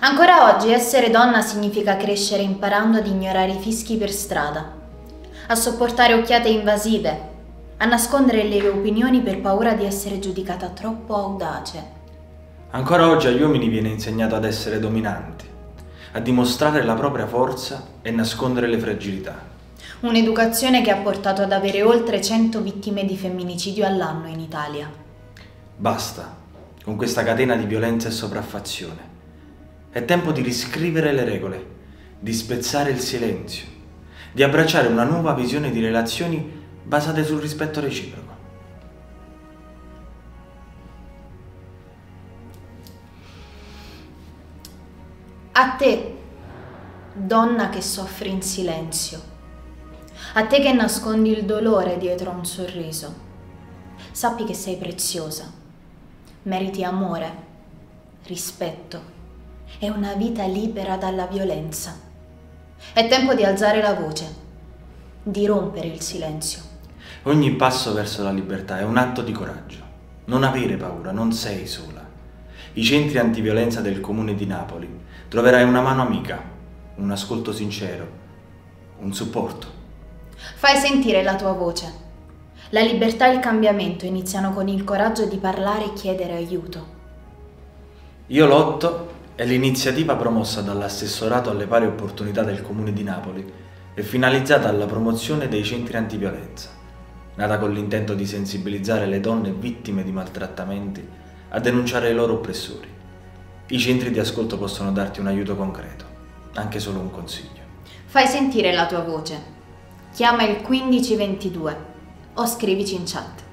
Ancora oggi essere donna significa crescere imparando ad ignorare i fischi per strada, a sopportare occhiate invasive, a nascondere le opinioni per paura di essere giudicata troppo audace. Ancora oggi agli uomini viene insegnato ad essere dominanti, a dimostrare la propria forza e nascondere le fragilità. Un'educazione che ha portato ad avere oltre 100 vittime di femminicidio all'anno in Italia. Basta con questa catena di violenza e sopraffazione. È tempo di riscrivere le regole, di spezzare il silenzio, di abbracciare una nuova visione di relazioni basate sul rispetto reciproco. A te, donna che soffri in silenzio, a te che nascondi il dolore dietro a un sorriso, sappi che sei preziosa, meriti amore, rispetto e una vita libera dalla violenza. È tempo di alzare la voce, di rompere il silenzio. Ogni passo verso la libertà è un atto di coraggio. Non avere paura, non sei sola. I centri antiviolenza del comune di Napoli troverai una mano amica, un ascolto sincero, un supporto. Fai sentire la tua voce. La libertà e il cambiamento iniziano con il coraggio di parlare e chiedere aiuto. Io lotto è l'iniziativa promossa dall'assessorato alle pari opportunità del comune di Napoli e finalizzata alla promozione dei centri antiviolenza, nata con l'intento di sensibilizzare le donne vittime di maltrattamenti a denunciare i loro oppressori. I centri di ascolto possono darti un aiuto concreto, anche solo un consiglio. Fai sentire la tua voce. Chiama il 1522 o scrivici in chat.